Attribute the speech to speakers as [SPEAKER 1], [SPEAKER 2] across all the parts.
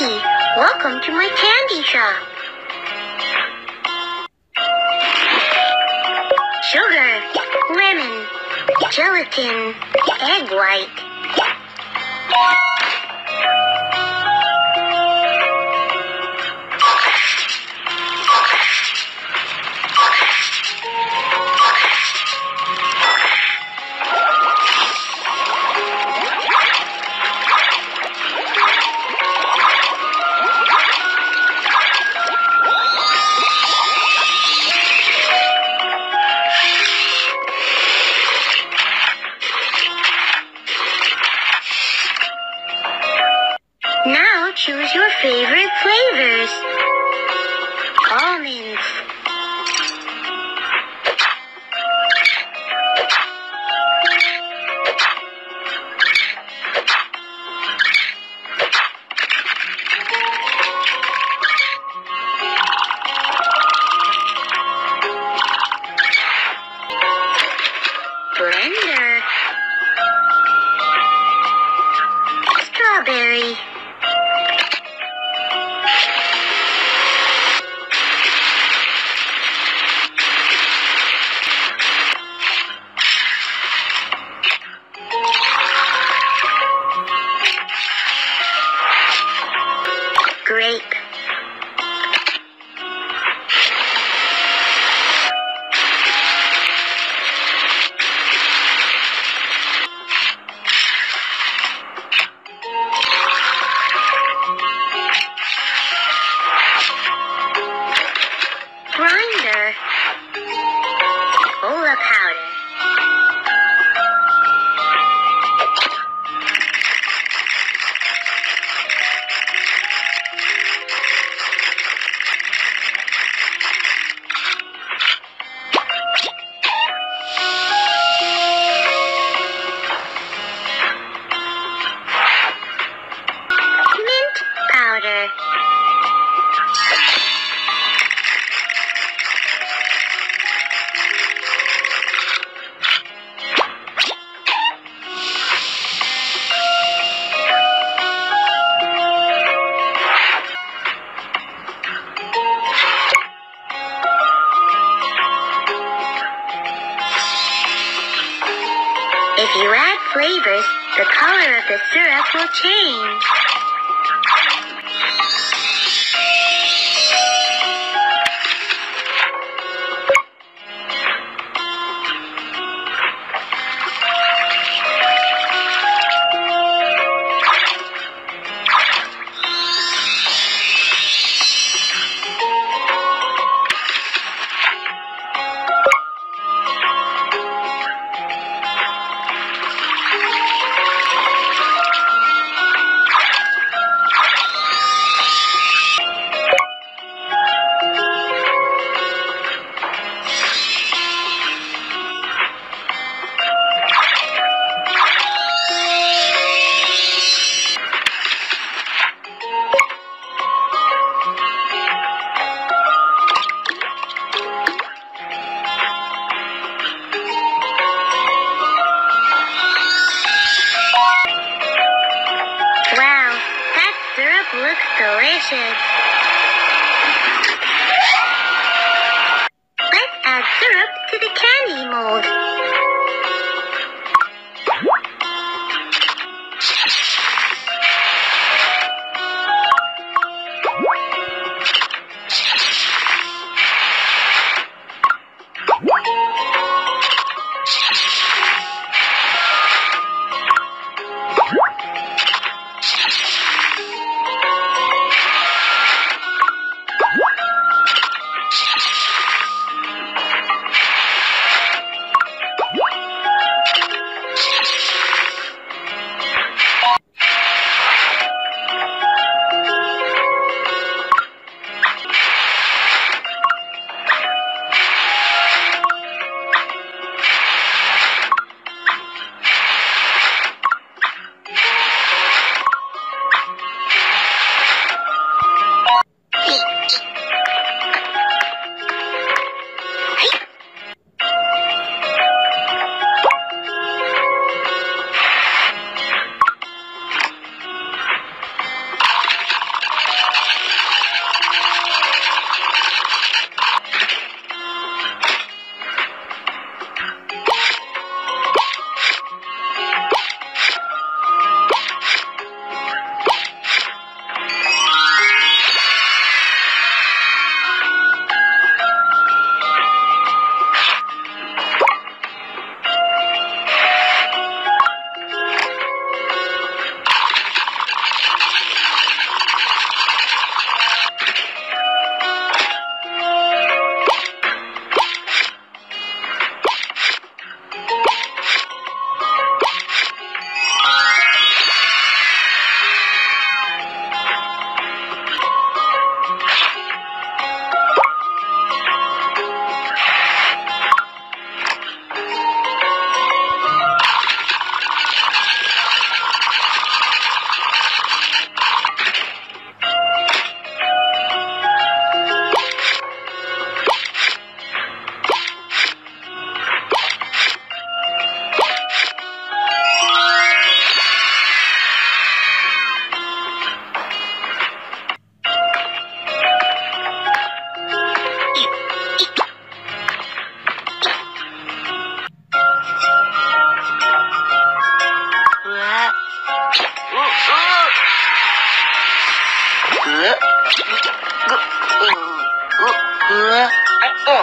[SPEAKER 1] Welcome to my candy shop. Sugar, lemon, gelatin, egg white. Choose your favorite flavors. If you add flavors, the color of the syrup will change.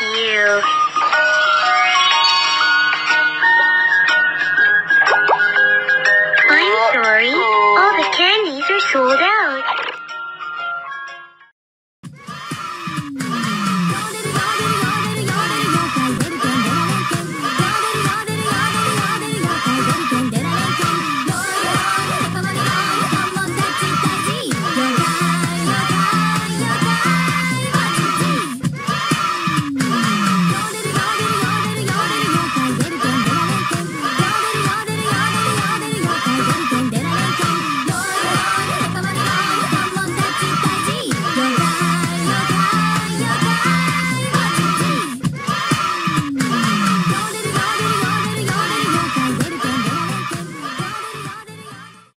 [SPEAKER 1] you.